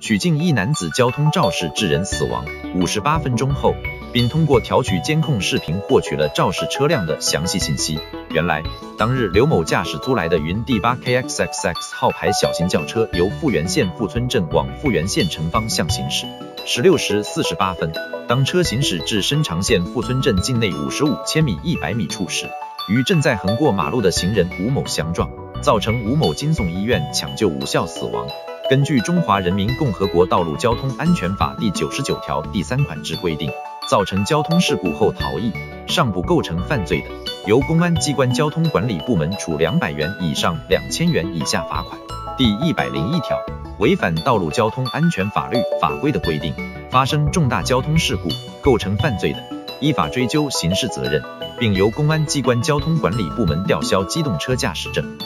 曲靖一男子交通肇事致人死亡。五十八分钟后，并通过调取监控视频获取了肇事车辆的详细信息。原来，当日刘某驾驶租来的云 D 八 KXXX 号牌小型轿车，由富源县富村镇往富源县城方向行驶。十六时四十八分，当车行驶至深长县富村镇境内五十五千米一百米处时，与正在横过马路的行人吴某相撞，造成吴某经送医院抢救无效死亡。根据《中华人民共和国道路交通安全法》第九十九条第三款之规定，造成交通事故后逃逸，尚不构成犯罪的，由公安机关交通管理部门处两百元以上两千元以下罚款。第一百零一条，违反道路交通安全法律法规的规定，发生重大交通事故，构成犯罪的，依法追究刑事责任，并由公安机关交通管理部门吊销机动车驾驶证。